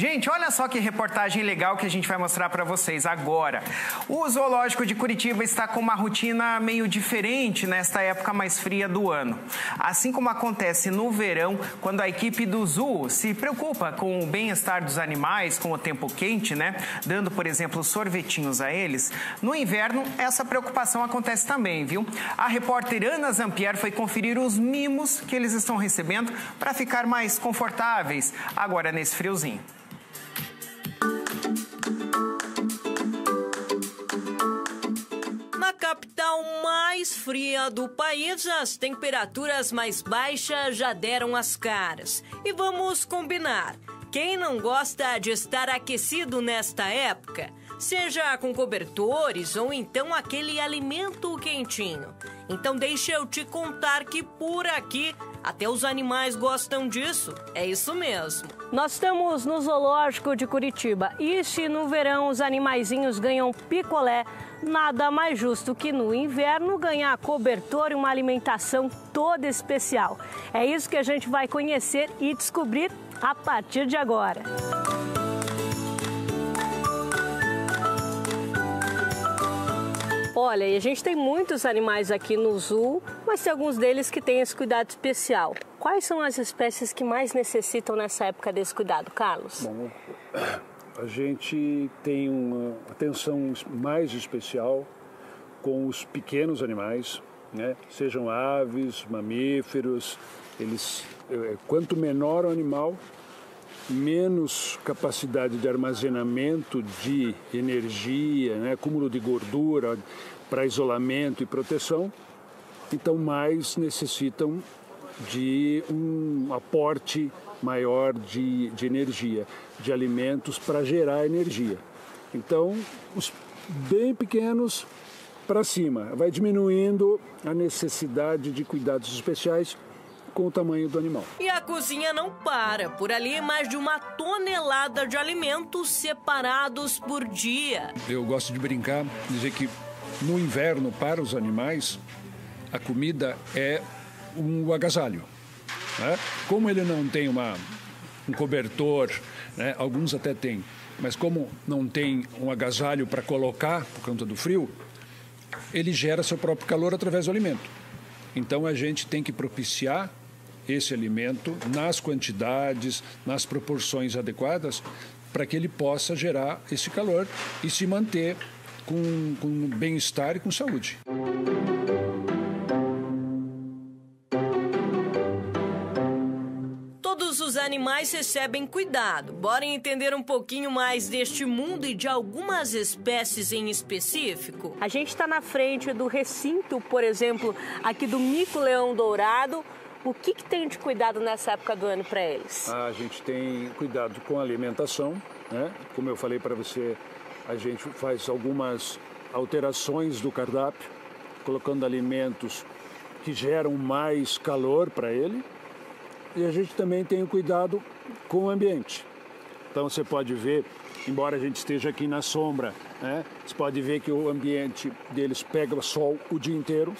Gente, olha só que reportagem legal que a gente vai mostrar para vocês agora. O Zoológico de Curitiba está com uma rotina meio diferente nesta época mais fria do ano. Assim como acontece no verão, quando a equipe do Zoo se preocupa com o bem-estar dos animais, com o tempo quente, né? Dando, por exemplo, sorvetinhos a eles. No inverno, essa preocupação acontece também, viu? A repórter Ana Zampier foi conferir os mimos que eles estão recebendo para ficar mais confortáveis agora nesse friozinho. Mais fria do país, as temperaturas mais baixas já deram as caras. E vamos combinar: quem não gosta de estar aquecido nesta época? Seja com cobertores ou então aquele alimento quentinho. Então deixa eu te contar que por aqui até os animais gostam disso. É isso mesmo. Nós estamos no zoológico de Curitiba e se no verão os animaizinhos ganham picolé, nada mais justo que no inverno ganhar cobertor e uma alimentação toda especial. É isso que a gente vai conhecer e descobrir a partir de agora. Olha, e a gente tem muitos animais aqui no zoo, mas tem alguns deles que têm esse cuidado especial. Quais são as espécies que mais necessitam nessa época desse cuidado, Carlos? Bom, a gente tem uma atenção mais especial com os pequenos animais, né? sejam aves, mamíferos, eles, é, quanto menor o animal, menos capacidade de armazenamento de energia, né? acúmulo de gordura para isolamento e proteção, então mais necessitam de um aporte maior de, de energia, de alimentos para gerar energia. Então, os bem pequenos para cima, vai diminuindo a necessidade de cuidados especiais com o tamanho do animal. E a cozinha não para. Por ali, mais de uma tonelada de alimentos separados por dia. Eu gosto de brincar, dizer que no inverno, para os animais, a comida é um agasalho. Né? Como ele não tem uma, um cobertor, né? alguns até têm, mas como não tem um agasalho para colocar por conta do frio, ele gera seu próprio calor através do alimento. Então a gente tem que propiciar esse alimento nas quantidades, nas proporções adequadas, para que ele possa gerar esse calor e se manter com, com bem-estar e com saúde. os animais recebem cuidado. Bora entender um pouquinho mais deste mundo e de algumas espécies em específico? A gente está na frente do recinto, por exemplo, aqui do mico-leão dourado. O que, que, tem de cuidado nessa época do ano para eles? A gente tem cuidado com a alimentação, né? Como eu falei para você, a gente faz algumas alterações do cardápio, colocando alimentos que geram mais calor para ele e a gente também tem cuidado com o ambiente. Então você pode ver, embora a gente esteja aqui na sombra, né, você pode ver que o ambiente deles pega sol o dia inteiro.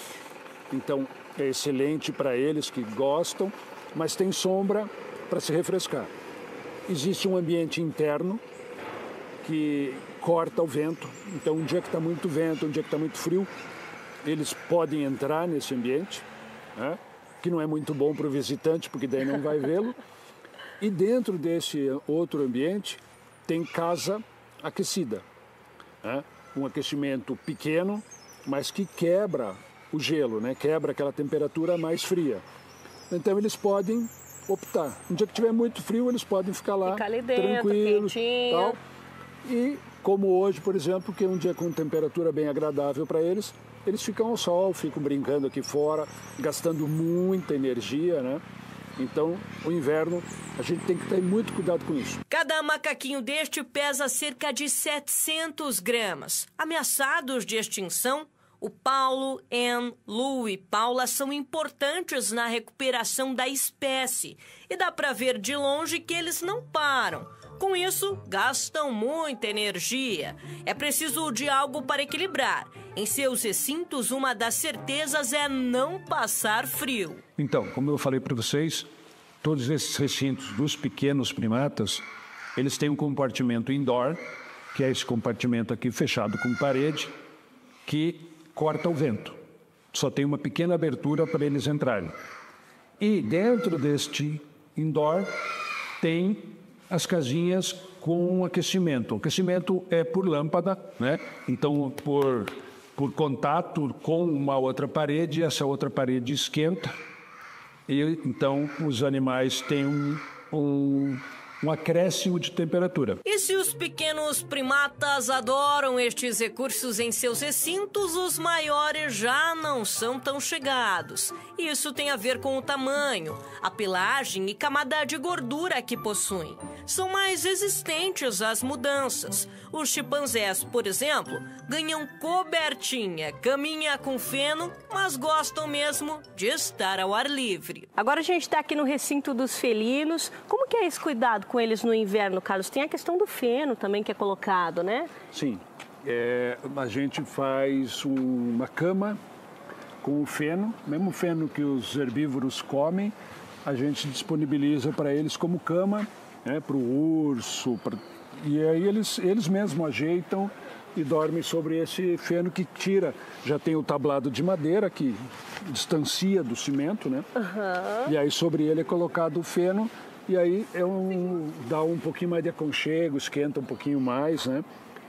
Então é excelente para eles que gostam, mas tem sombra para se refrescar. Existe um ambiente interno que corta o vento. Então um dia que está muito vento, um dia que está muito frio, eles podem entrar nesse ambiente. Né? que não é muito bom para o visitante, porque daí não vai vê-lo. E dentro desse outro ambiente tem casa aquecida, né? um aquecimento pequeno, mas que quebra o gelo, né? quebra aquela temperatura mais fria. Então eles podem optar. Um dia que tiver muito frio, eles podem ficar lá ficar ali dentro, tranquilos. Quentinho. Tal. E como hoje, por exemplo, que é um dia com temperatura bem agradável para eles, eles ficam ao sol, ficam brincando aqui fora, gastando muita energia, né? Então, o inverno, a gente tem que ter muito cuidado com isso. Cada macaquinho deste pesa cerca de 700 gramas. Ameaçados de extinção, o Paulo, Anne, Lu e Paula são importantes na recuperação da espécie. E dá para ver de longe que eles não param com isso, gastam muita energia. É preciso de algo para equilibrar. Em seus recintos, uma das certezas é não passar frio. Então, como eu falei para vocês, todos esses recintos dos pequenos primatas Eles têm um compartimento indoor, que é esse compartimento aqui fechado com parede, que corta o vento. Só tem uma pequena abertura para eles entrarem. E dentro deste indoor tem as casinhas com aquecimento. O aquecimento é por lâmpada, né? Então, por, por contato com uma outra parede, essa outra parede esquenta. E então os animais têm um, um um acréscimo de temperatura. E se os pequenos primatas adoram estes recursos em seus recintos, os maiores já não são tão chegados. Isso tem a ver com o tamanho, a pelagem e camada de gordura que possuem. São mais resistentes às mudanças. Os chimpanzés, por exemplo, ganham cobertinha, caminha com feno, mas gostam mesmo de estar ao ar livre. Agora a gente está aqui no recinto dos felinos. Como que é esse cuidado com eles no inverno, Carlos? Tem a questão do feno também que é colocado, né? Sim. É, a gente faz uma cama com o feno, mesmo feno que os herbívoros comem, a gente disponibiliza para eles como cama, né, para o urso, pra... e aí eles, eles mesmos ajeitam e dormem sobre esse feno que tira. Já tem o tablado de madeira que distancia do cimento, né? Uhum. E aí sobre ele é colocado o feno e aí é um, dá um pouquinho mais de aconchego, esquenta um pouquinho mais, né?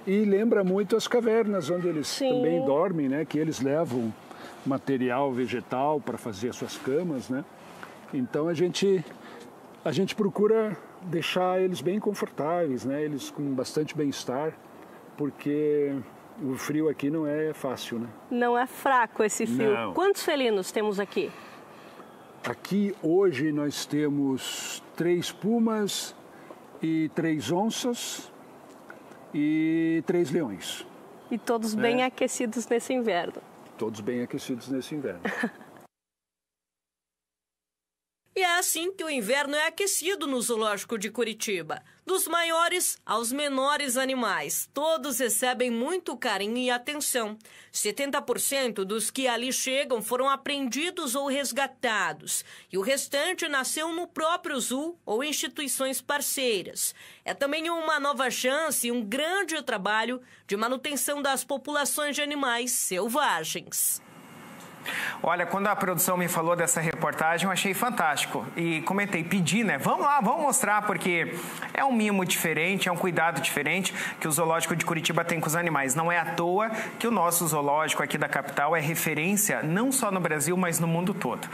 E lembra muito as cavernas onde eles Sim. também dormem, né? Que eles levam material vegetal para fazer as suas camas, né? Então a gente a gente procura deixar eles bem confortáveis, né? Eles com bastante bem-estar, porque o frio aqui não é fácil, né? Não é fraco esse frio. Não. Quantos felinos temos aqui? Aqui hoje nós temos três pumas e três onças e três leões. E todos bem é. aquecidos nesse inverno. Todos bem aquecidos nesse inverno. E é assim que o inverno é aquecido no Zoológico de Curitiba. Dos maiores aos menores animais, todos recebem muito carinho e atenção. 70% dos que ali chegam foram apreendidos ou resgatados, e o restante nasceu no próprio zoo ou instituições parceiras. É também uma nova chance e um grande trabalho de manutenção das populações de animais selvagens. Olha, quando a produção me falou dessa reportagem, eu achei fantástico. E comentei, pedi, né? Vamos lá, vamos mostrar, porque é um mimo diferente, é um cuidado diferente que o Zoológico de Curitiba tem com os animais. Não é à toa que o nosso zoológico aqui da capital é referência não só no Brasil, mas no mundo todo.